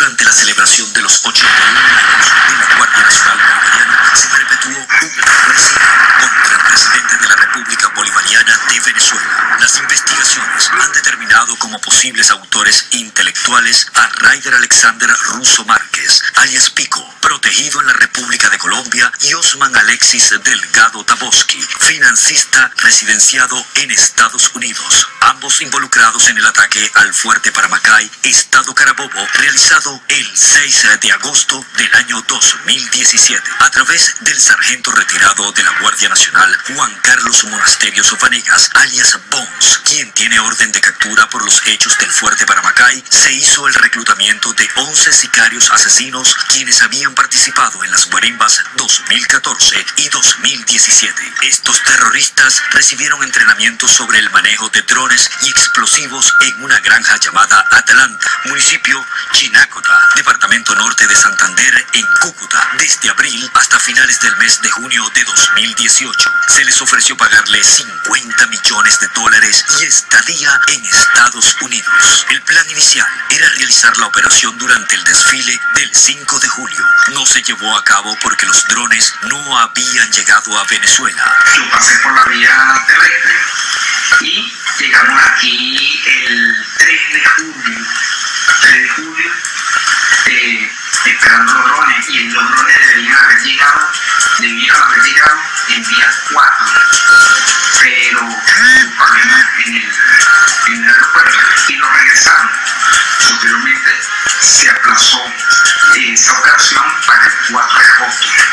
Durante la celebración de los 81 años de la Guardia Nacional Bolivariana, se perpetuó un juicio contra el presidente de la República Bolivariana de Venezuela. Como posibles autores intelectuales a Raider Alexander Russo Márquez, alias Pico, protegido en la República de Colombia, y Osman Alexis Delgado Taboski, financista residenciado en Estados Unidos, ambos involucrados en el ataque al fuerte Paramacay, Estado Carabobo, realizado el 6 de agosto del año 2017, a través del sargento retirado de la Guardia Nacional, Juan Carlos Monasterios Vanegas, alias Bones, quien tiene orden de captura por los hechos del fuerte Paramacay, se hizo el reclutamiento de 11 sicarios asesinos quienes habían participado en las guarimbas 2014 y 2017. Estos terroristas recibieron entrenamiento sobre el manejo de drones y explosivos en una granja llamada Atalanta, municipio Chinácota, departamento norte de Santander, en Cúcuta, desde abril hasta finales del mes de junio de 2018. Se les ofreció pagarle 50 millones de dólares y estadía en Estados Unidos. El plan inicial era realizar la operación durante el desfile del 5 de julio. No se llevó a cabo porque los drones no habían llegado a Venezuela. Yo pasé por la vía terrestre y llegamos aquí el 3 de julio. Haber llegado en día 4. Pero en el, en el aeropuerto y lo regresaron. Posteriormente se aplazó esa operación para el 4 de agosto.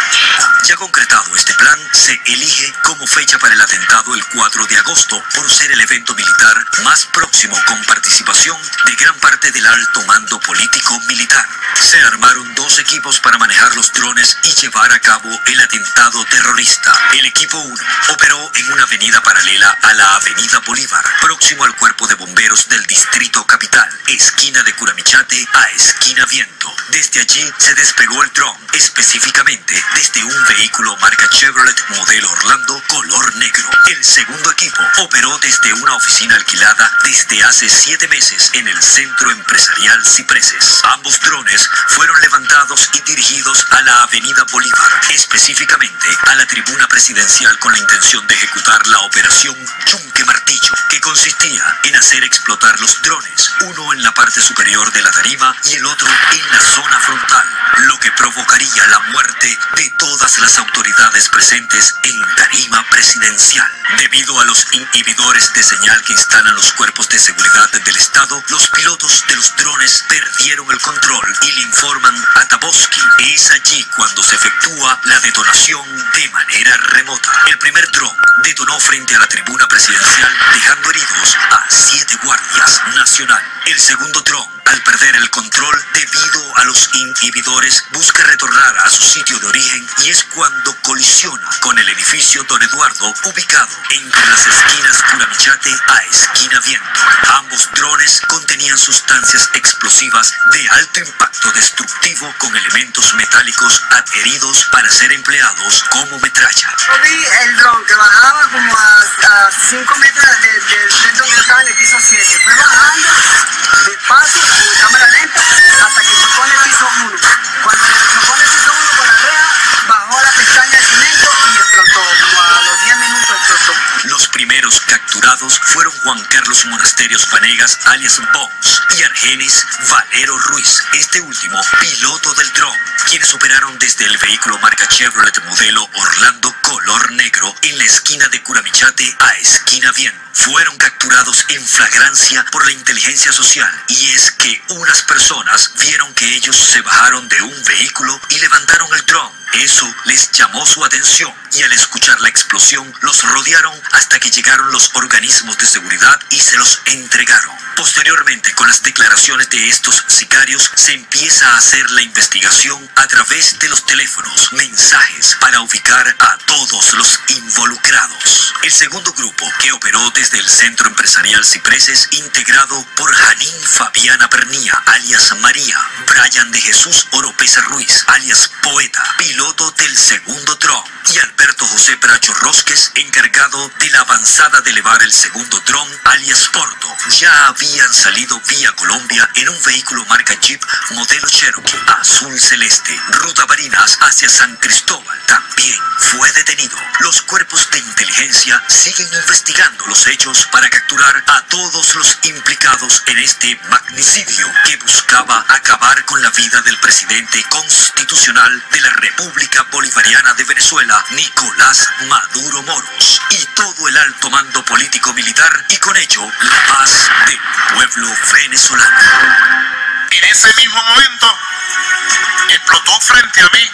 Ya concretado este plan, se elige como fecha para el atentado el 4 de agosto por ser el evento militar más próximo con participación de gran parte del alto mando político militar. Se armaron dos equipos para manejar los drones y llevar a cabo el atentado terrorista. El equipo 1 operó en una avenida paralela a la avenida Bolívar, próximo al cuerpo de bomberos del distrito capital, esquina de Curamichate a esquina Viento. Desde allí se despegó el dron, específicamente desde un vehículo marca Chevrolet modelo Orlando color negro. El segundo equipo operó desde una oficina alquilada desde hace siete meses en el centro empresarial Cipreses. Ambos drones fueron levantados y dirigidos a la avenida Bolívar, específicamente a la tribuna presidencial con la intención de ejecutar la operación Chunque que consistía en hacer explotar los drones, uno en la parte superior de la tarima y el otro en la zona frontal, lo que provocaría la muerte de todas las autoridades presentes en presidencial. Debido a los inhibidores de señal que instalan los cuerpos de seguridad del Estado, los pilotos de los drones perdieron el control y le informan a Taboski. Es allí cuando se efectúa la detonación de manera remota. El primer dron detonó frente a la tribuna presidencial, dejando heridos a siete guardias nacional. El segundo dron, al perder el control debido a inhibidores, busca retornar a su sitio de origen y es cuando colisiona con el edificio Don Eduardo, ubicado entre las esquinas Curamichate a esquina Viento. Ambos drones contenían sustancias explosivas de alto impacto destructivo con elementos metálicos adheridos para ser empleados como metralla. Yo vi el dron que bajaba como a 5 metros de, de, de yo estaba en el piso 7. Primeros capturados fueron Juan Carlos Monasterios Vanegas, alias Bones, y Argenis Valero Ruiz, este último piloto del dron, quienes operaron desde el vehículo marca Chevrolet modelo Orlando en la esquina de Curamichate a esquina Bien. Fueron capturados en flagrancia por la inteligencia social y es que unas personas vieron que ellos se bajaron de un vehículo y levantaron el dron. Eso les llamó su atención y al escuchar la explosión los rodearon hasta que llegaron los organismos de seguridad y se los entregaron. Posteriormente, con las declaraciones de estos sicarios, se empieza a hacer la investigación a través de los teléfonos, mensajes, para ubicar a todos los involucrados. El segundo grupo, que operó desde el Centro Empresarial Cipreses, integrado por Janín Fabiana Pernía, alias María, Brian de Jesús Oropesa Ruiz, alias Poeta, piloto del segundo dron, y Alberto José Bracho Rosques, encargado de la avanzada de elevar el segundo dron, alias Porto. Ya había habían salido vía Colombia en un vehículo marca Jeep modelo Cherokee azul celeste, ruta Barinas hacia San Cristóbal. También fue detenido. Los cuerpos de inteligencia siguen investigando los hechos para capturar a todos los implicados en este magnicidio que buscaba acabar con la vida del presidente constitucional de la República Bolivariana de Venezuela, Nicolás Maduro Moros, y todo el alto mando político militar y con ello la paz del pueblo venezolano. En ese mismo momento explotó frente a mí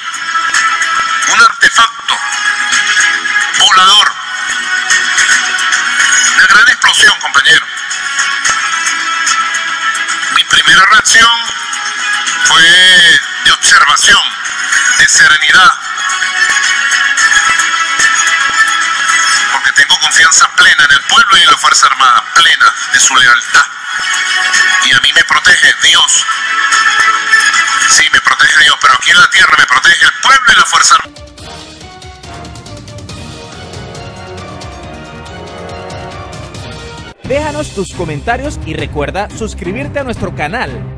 un artefacto volador. Una gran explosión, compañero. Mi primera reacción fue de observación, de serenidad, tengo confianza plena en el pueblo y en la Fuerza Armada, plena de su lealtad. Y a mí me protege Dios. Sí, me protege Dios, pero aquí en la tierra me protege el pueblo y la Fuerza Armada. Déjanos tus comentarios y recuerda suscribirte a nuestro canal